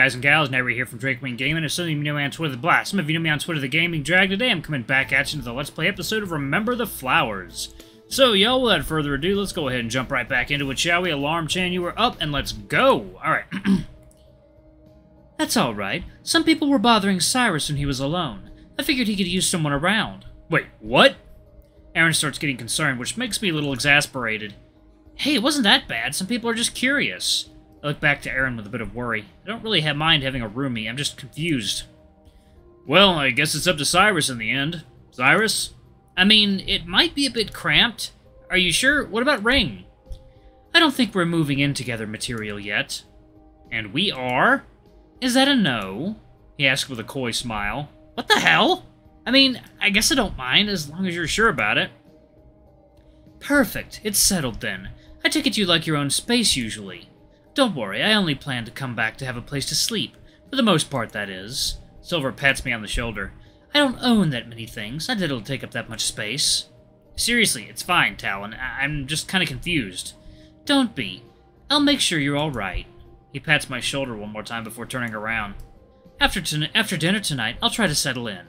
guys and gals, Never here from Drake Wing Gaming, and some of you know me on Twitter the Blast. Some of you know me on Twitter the Gaming Drag. Today I'm coming back at you to the Let's Play episode of Remember the Flowers. So, y'all, without further ado, let's go ahead and jump right back into it, shall we? Alarm chain, you are up, and let's go! Alright. That's alright. Some people were bothering Cyrus when he was alone. I figured he could use someone around. Wait, what? Aaron starts getting concerned, which makes me a little exasperated. Hey, it wasn't that bad. Some people are just curious. I look back to Aaron with a bit of worry. I don't really have mind having a roomie. I'm just confused. Well, I guess it's up to Cyrus in the end. Cyrus? I mean, it might be a bit cramped. Are you sure? What about Ring? I don't think we're moving in together material yet. And we are? Is that a no? He asked with a coy smile. What the hell? I mean, I guess I don't mind, as long as you're sure about it. Perfect. It's settled then. I take it you like your own space usually. Don't worry, I only plan to come back to have a place to sleep. For the most part, that is. Silver pats me on the shoulder. I don't own that many things. I did it'll take up that much space. Seriously, it's fine, Talon. I am just kind of confused. Don't be. I'll make sure you're all right. He pats my shoulder one more time before turning around. After, after dinner tonight, I'll try to settle in.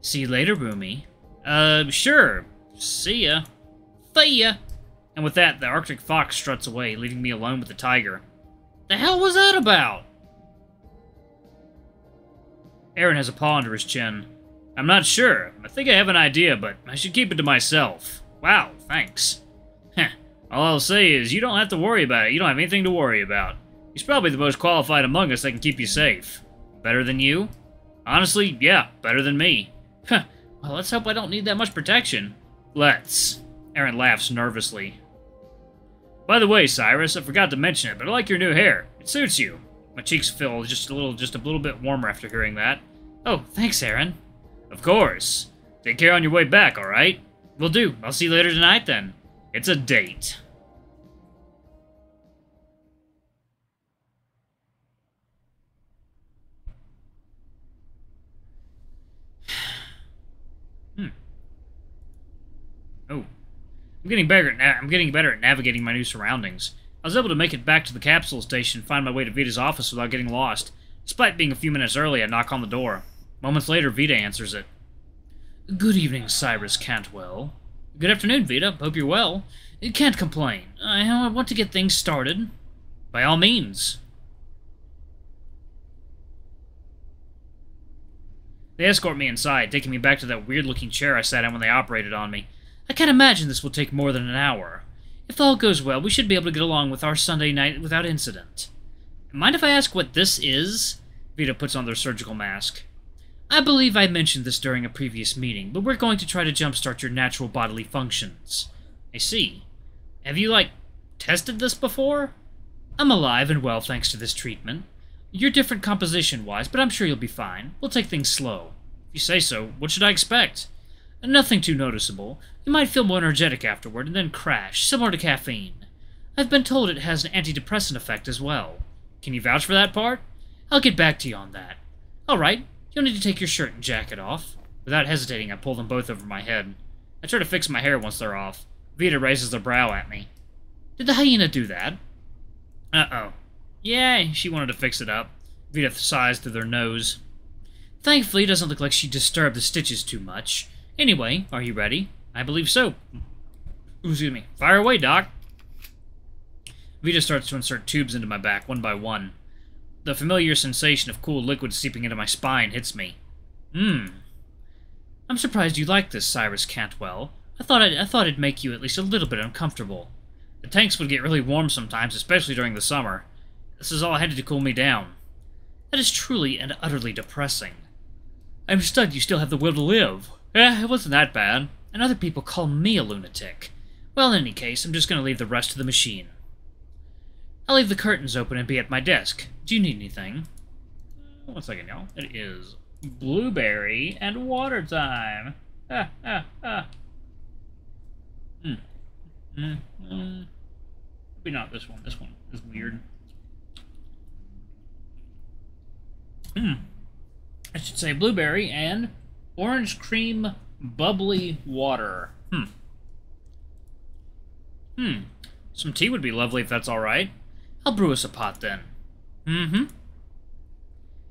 See you later, Roomie. Uh, sure. See ya. See ya. And with that, the Arctic fox struts away, leaving me alone with the tiger. The hell was that about? Aaron has a paw under his chin. I'm not sure. I think I have an idea, but I should keep it to myself. Wow, thanks. Heh. All I'll say is you don't have to worry about it. You don't have anything to worry about. He's probably the most qualified among us that can keep you safe. Better than you? Honestly, yeah, better than me. Huh. Well, let's hope I don't need that much protection. Let's. Aaron laughs nervously. By the way, Cyrus, I forgot to mention it, but I like your new hair. It suits you. My cheeks feel just a little just a little bit warmer after hearing that. Oh, thanks, Aaron. Of course. Take care on your way back, alright? Will do. I'll see you later tonight then. It's a date. I'm getting better at I'm getting better at navigating my new surroundings. I was able to make it back to the capsule station and find my way to Vita's office without getting lost. Despite being a few minutes early, I knock on the door. Moments later, Vita answers it. Good evening, Cyrus Cantwell. Good afternoon, Vita. Hope you're well. You Can't complain. I uh, want to get things started. By all means. They escort me inside, taking me back to that weird-looking chair I sat in when they operated on me. I can't imagine this will take more than an hour. If all goes well, we should be able to get along with our Sunday night without incident. Mind if I ask what this is? Vita puts on their surgical mask. I believe I mentioned this during a previous meeting, but we're going to try to jumpstart your natural bodily functions. I see. Have you, like, tested this before? I'm alive and well thanks to this treatment. You're different composition-wise, but I'm sure you'll be fine. We'll take things slow. If you say so, what should I expect? Nothing too noticeable. You might feel more energetic afterward and then crash, similar to caffeine. I've been told it has an antidepressant effect as well. Can you vouch for that part? I'll get back to you on that. Alright, you'll need to take your shirt and jacket off. Without hesitating, I pull them both over my head. I try to fix my hair once they're off. Vita raises her brow at me. Did the hyena do that? Uh-oh. Yeah, she wanted to fix it up. Vita sighs through their nose. Thankfully, it doesn't look like she disturbed the stitches too much. Anyway, are you ready? I believe so. Excuse me. Fire away, Doc. Vita starts to insert tubes into my back, one by one. The familiar sensation of cool liquid seeping into my spine hits me. Hmm. I'm surprised you like this, Cyrus Cantwell. I thought I'd, I thought it'd make you at least a little bit uncomfortable. The tanks would get really warm sometimes, especially during the summer. This is all I had to cool me down. That is truly and utterly depressing. I'm stunned you still have the will to live. Eh, it wasn't that bad. And other people call me a lunatic. Well, in any case, I'm just to leave the rest to the machine. I'll leave the curtains open and be at my desk. Do you need anything? One second, y'all. It is blueberry and water time. Ah, ah, ah. Hmm. Mm, mm. Maybe not this one. This one is weird. Hmm. I should say blueberry and Orange cream bubbly water. Hmm. Hmm. Some tea would be lovely if that's all right. I'll brew us a pot then. Mm-hmm.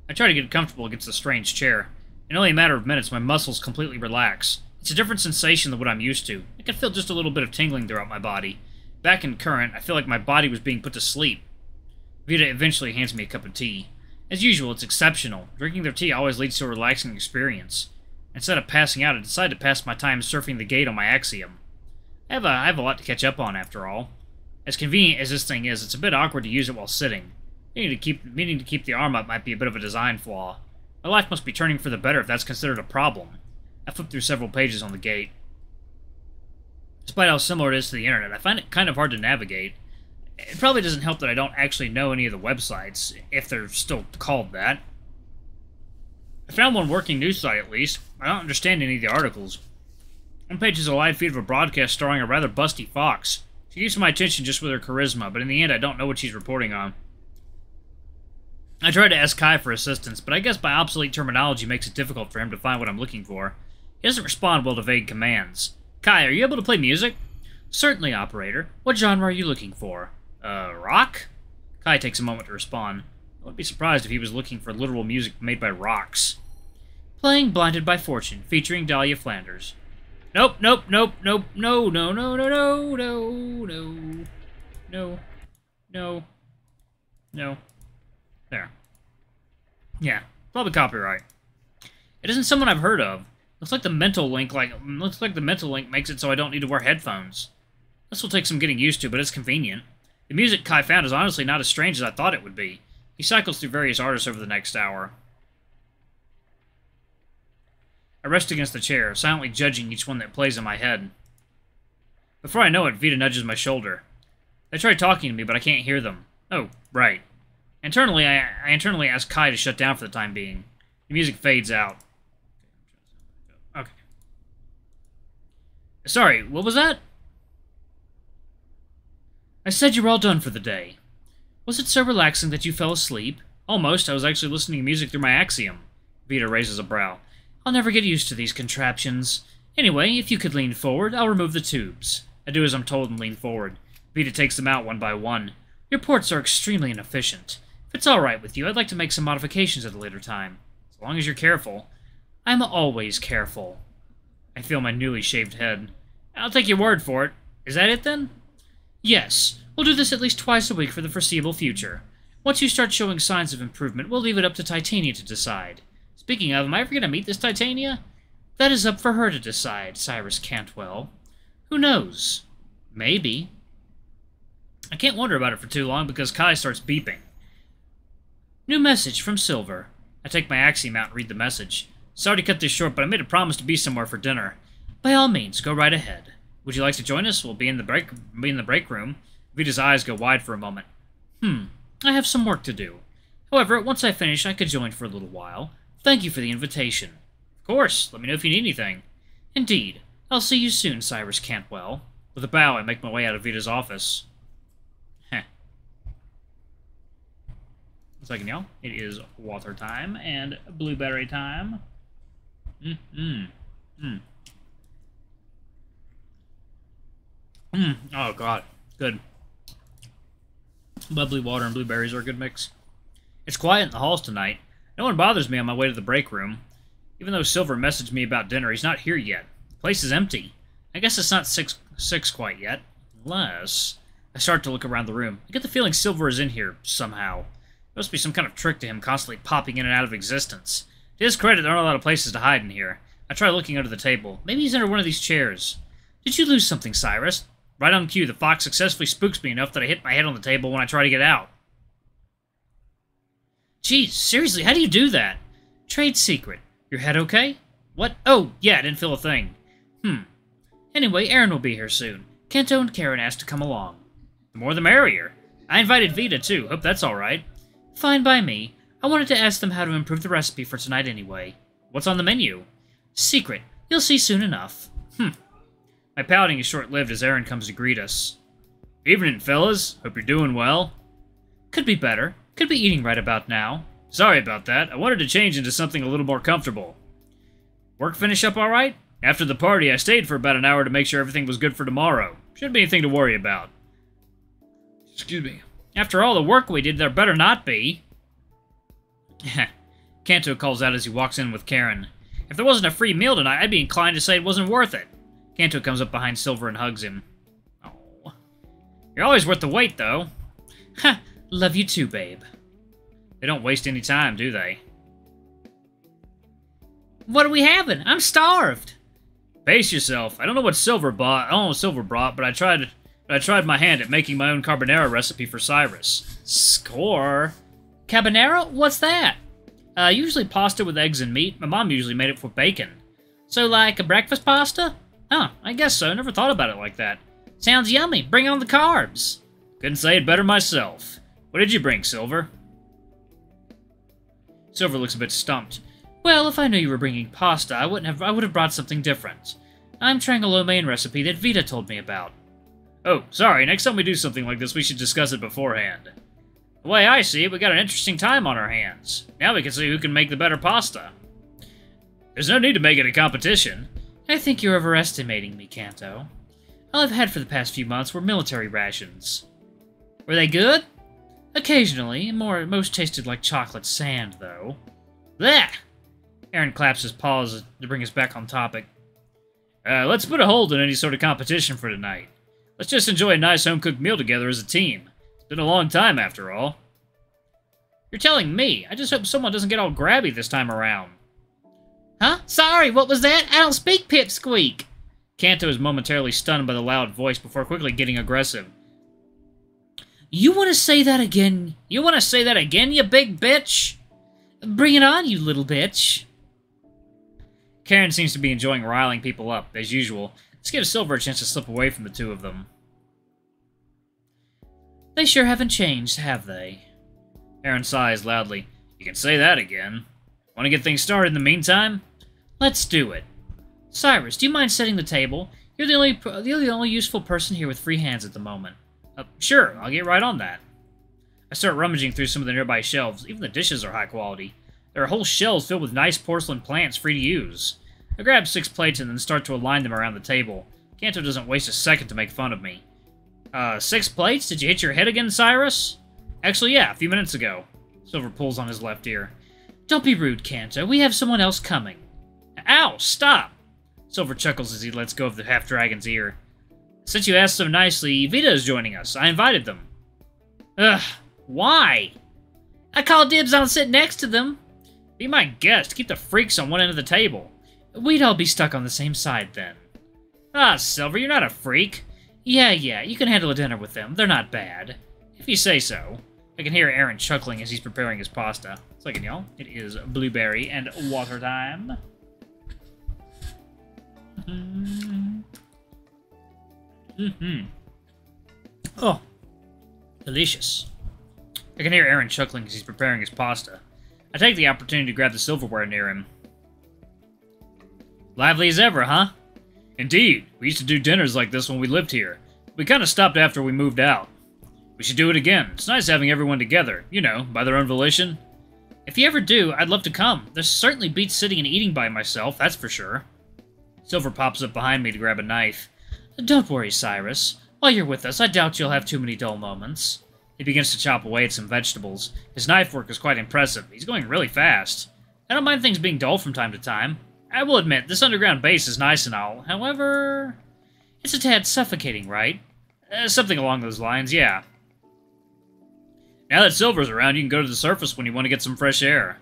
I try to get comfortable against the strange chair. In only a matter of minutes, my muscles completely relax. It's a different sensation than what I'm used to. I can feel just a little bit of tingling throughout my body. Back in current, I feel like my body was being put to sleep. Vita eventually hands me a cup of tea. As usual, it's exceptional. Drinking their tea always leads to a relaxing experience. Instead of passing out, I decide to pass my time surfing the gate on my Axiom. I have, a, I have a lot to catch up on, after all. As convenient as this thing is, it's a bit awkward to use it while sitting. Meaning to keep, meaning to keep the arm up might be a bit of a design flaw. My life must be turning for the better if that's considered a problem. I flipped through several pages on the gate. Despite how similar it is to the internet, I find it kind of hard to navigate. It probably doesn't help that I don't actually know any of the websites, if they're still called that. I found one working news site, at least. I don't understand any of the articles. One page is a live feed of a broadcast starring a rather busty fox. She keeps my attention just with her charisma, but in the end I don't know what she's reporting on. I tried to ask Kai for assistance, but I guess my obsolete terminology makes it difficult for him to find what I'm looking for. He doesn't respond well to vague commands. Kai, are you able to play music? Certainly, operator. What genre are you looking for? Uh, rock? Kai takes a moment to respond. I wouldn't be surprised if he was looking for literal music made by rocks. Playing Blinded by Fortune, featuring Dahlia Flanders. Nope, nope, nope, nope, no, no, no, no, no, no, no, no, no, no. There. Yeah, probably copyright. It isn't someone I've heard of. Looks like the mental link like looks like the mental link makes it so I don't need to wear headphones. This will take some getting used to, but it's convenient. The music Kai found is honestly not as strange as I thought it would be. He cycles through various artists over the next hour. I rest against the chair, silently judging each one that plays in my head. Before I know it, Vita nudges my shoulder. They try talking to me, but I can't hear them. Oh, right. Internally, I, I internally ask Kai to shut down for the time being. The music fades out. Okay. Sorry, what was that? I said you were all done for the day. Was it so relaxing that you fell asleep? Almost. I was actually listening to music through my Axiom. Vita raises a brow. I'll never get used to these contraptions. Anyway, if you could lean forward, I'll remove the tubes. I do as I'm told and lean forward. Vita takes them out one by one. Your ports are extremely inefficient. If it's alright with you, I'd like to make some modifications at a later time. As long as you're careful. I'm always careful. I feel my newly shaved head. I'll take your word for it. Is that it, then? Yes. We'll do this at least twice a week for the foreseeable future. Once you start showing signs of improvement, we'll leave it up to Titania to decide. Speaking of, am I ever going to meet this Titania? That is up for her to decide, Cyrus Cantwell. Who knows? Maybe. I can't wonder about it for too long because Kai starts beeping. New message from Silver. I take my axiom out and read the message. Sorry to cut this short, but I made a promise to be somewhere for dinner. By all means, go right ahead. Would you like to join us? We'll be in the break be in the break room. Vita's eyes go wide for a moment. Hmm, I have some work to do. However, once I finish, I could join for a little while. Thank you for the invitation. Of course, let me know if you need anything. Indeed. I'll see you soon, Cyrus Cantwell. With a bow, I make my way out of Vita's office. Heh. One second, y'all. It is water time and blueberry time. Mmm, mmm, mmm. Mmm, oh god, good. Bubbly water and blueberries are a good mix. It's quiet in the halls tonight. No one bothers me on my way to the break room. Even though Silver messaged me about dinner, he's not here yet. The place is empty. I guess it's not six, six quite yet. Unless... I start to look around the room. I get the feeling Silver is in here, somehow. There must be some kind of trick to him constantly popping in and out of existence. To his credit, there aren't a lot of places to hide in here. I try looking under the table. Maybe he's under one of these chairs. Did you lose something, Cyrus? Right on cue, the fox successfully spooks me enough that I hit my head on the table when I try to get out. Geez, seriously, how do you do that? Trade secret. Your head okay? What? Oh, yeah, I didn't feel a thing. Hmm. Anyway, Aaron will be here soon. Kanto and Karen asked to come along. The more the merrier. I invited Vita, too. Hope that's alright. Fine by me. I wanted to ask them how to improve the recipe for tonight anyway. What's on the menu? Secret. You'll see soon enough. My pouting is short-lived as Aaron comes to greet us. Evening, fellas. Hope you're doing well. Could be better. Could be eating right about now. Sorry about that. I wanted to change into something a little more comfortable. Work finish up alright? After the party, I stayed for about an hour to make sure everything was good for tomorrow. Shouldn't be anything to worry about. Excuse me. After all the work we did, there better not be. Kanto calls out as he walks in with Karen. If there wasn't a free meal tonight, I'd be inclined to say it wasn't worth it. Kanto comes up behind Silver and hugs him. Oh. You're always worth the wait, though. Ha! Love you too, babe. They don't waste any time, do they? What are we having? I'm starved. Pace yourself. I don't know what Silver bought. I don't know what Silver brought, but I tried. I tried my hand at making my own carbonara recipe for Cyrus. Score. Carbonara? What's that? Uh, usually pasta with eggs and meat. My mom usually made it for bacon. So, like a breakfast pasta? Huh, I guess so. Never thought about it like that. Sounds yummy. Bring on the carbs. Couldn't say it better myself. What did you bring, Silver? Silver looks a bit stumped. Well, if I knew you were bringing pasta, I wouldn't have. I would have brought something different. I'm trying a lo mein recipe that Vita told me about. Oh, sorry. Next time we do something like this, we should discuss it beforehand. The way I see it, we got an interesting time on our hands. Now we can see who can make the better pasta. There's no need to make it a competition. I think you're overestimating me, Kanto. All I've had for the past few months were military rations. Were they good? Occasionally. More, most tasted like chocolate sand, though. Blech! Aaron claps his paws to bring us back on topic. Uh, let's put a hold on any sort of competition for tonight. Let's just enjoy a nice home-cooked meal together as a team. It's been a long time, after all. You're telling me. I just hope someone doesn't get all grabby this time around. Huh? Sorry, what was that? I don't speak pipsqueak. Kanto is momentarily stunned by the loud voice before quickly getting aggressive. You want to say that again? You want to say that again, you big bitch? Bring it on, you little bitch. Karen seems to be enjoying riling people up, as usual. Let's give Silver a chance to slip away from the two of them. They sure haven't changed, have they? Aaron sighs loudly. You can say that again. Want to get things started in the meantime? Let's do it. Cyrus, do you mind setting the table? You're the only you're the only useful person here with free hands at the moment. Uh, sure, I'll get right on that. I start rummaging through some of the nearby shelves. Even the dishes are high quality. There are whole shelves filled with nice porcelain plants free to use. I grab six plates and then start to align them around the table. Kanto doesn't waste a second to make fun of me. Uh, six plates? Did you hit your head again, Cyrus? Actually, yeah, a few minutes ago. Silver pulls on his left ear. Don't be rude, Kanto. We have someone else coming. Ow! Stop! Silver chuckles as he lets go of the half-dragon's ear. Since you asked so nicely, Vita is joining us. I invited them. Ugh, why? I called dibs on sitting next to them. Be my guest. Keep the freaks on one end of the table. We'd all be stuck on the same side then. Ah, Silver, you're not a freak. Yeah, yeah, you can handle a dinner with them. They're not bad. If you say so. I can hear Aaron chuckling as he's preparing his pasta. Second, y'all. It is blueberry and water time. Mm hmm Oh, delicious. I can hear Aaron chuckling as he's preparing his pasta. I take the opportunity to grab the silverware near him. Lively as ever, huh? Indeed. We used to do dinners like this when we lived here. We kind of stopped after we moved out. We should do it again. It's nice having everyone together, you know, by their own volition. If you ever do, I'd love to come. This certainly beats sitting and eating by myself, that's for sure. Silver pops up behind me to grab a knife. Don't worry, Cyrus. While you're with us, I doubt you'll have too many dull moments. He begins to chop away at some vegetables. His knife work is quite impressive. He's going really fast. I don't mind things being dull from time to time. I will admit, this underground base is nice and all. However, it's a tad suffocating, right? Uh, something along those lines, yeah. Now that Silver's around, you can go to the surface when you want to get some fresh air.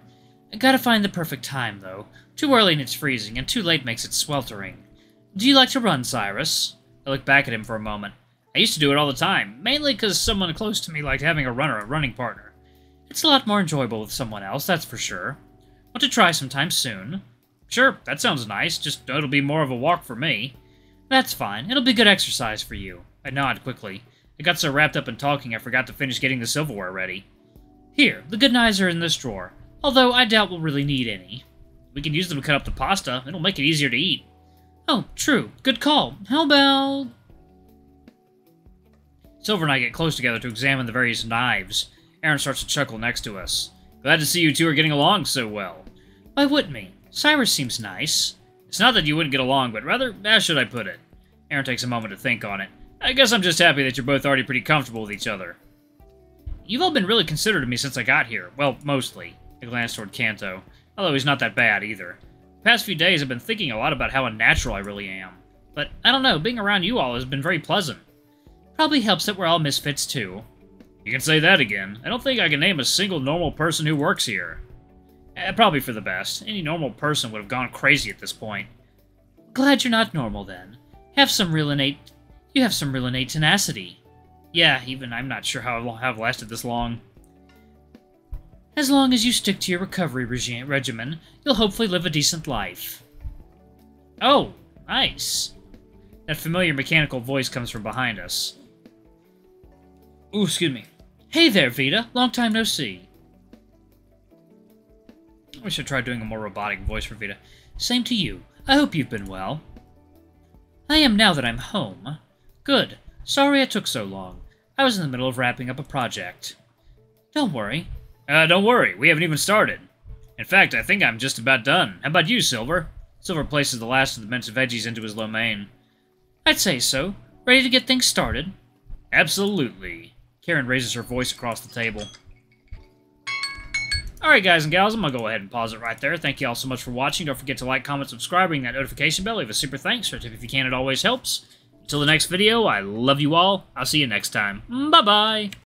I gotta find the perfect time, though. Too early and it's freezing, and too late makes it sweltering. Do you like to run, Cyrus? I look back at him for a moment. I used to do it all the time, mainly because someone close to me liked having a runner, a running partner. It's a lot more enjoyable with someone else, that's for sure. Want to try sometime soon? Sure, that sounds nice, just uh, it'll be more of a walk for me. That's fine, it'll be good exercise for you. I nod quickly. I got so wrapped up in talking I forgot to finish getting the silverware ready. Here, the good knives are in this drawer, although I doubt we'll really need any. We can use them to cut up the pasta, it'll make it easier to eat. Oh, true, good call. How about... Silver and I get close together to examine the various knives. Aaron starts to chuckle next to us. Glad to see you two are getting along so well. Why wouldn't we? Cyrus seems nice. It's not that you wouldn't get along, but rather, how should I put it? Aaron takes a moment to think on it. I guess I'm just happy that you're both already pretty comfortable with each other. You've all been really considerate of me since I got here. Well, mostly. I glanced toward Kanto, although he's not that bad either. The past few days I've been thinking a lot about how unnatural I really am. But, I don't know, being around you all has been very pleasant. Probably helps that we're all misfits too. You can say that again. I don't think I can name a single normal person who works here. Eh, probably for the best. Any normal person would have gone crazy at this point. Glad you're not normal, then. Have some real innate... You have some real innate tenacity. Yeah, even I'm not sure how I've lasted this long. As long as you stick to your recovery regime, regimen, you'll hopefully live a decent life. Oh, nice. That familiar mechanical voice comes from behind us. Ooh, excuse me. Hey there, Vita. Long time no see. We should try doing a more robotic voice for Vita. Same to you. I hope you've been well. I am now that I'm home. Good. Sorry it took so long. I was in the middle of wrapping up a project. Don't worry. Uh, don't worry. We haven't even started. In fact, I think I'm just about done. How about you, Silver? Silver places the last of the minced veggies into his lo mein. I'd say so. Ready to get things started? Absolutely. Karen raises her voice across the table. Alright guys and gals, I'm going to go ahead and pause it right there. Thank you all so much for watching. Don't forget to like, comment, subscribe, ring that notification bell. Leave a super thanks. Or tip if you can, it always helps. Until the next video, I love you all. I'll see you next time. Bye-bye.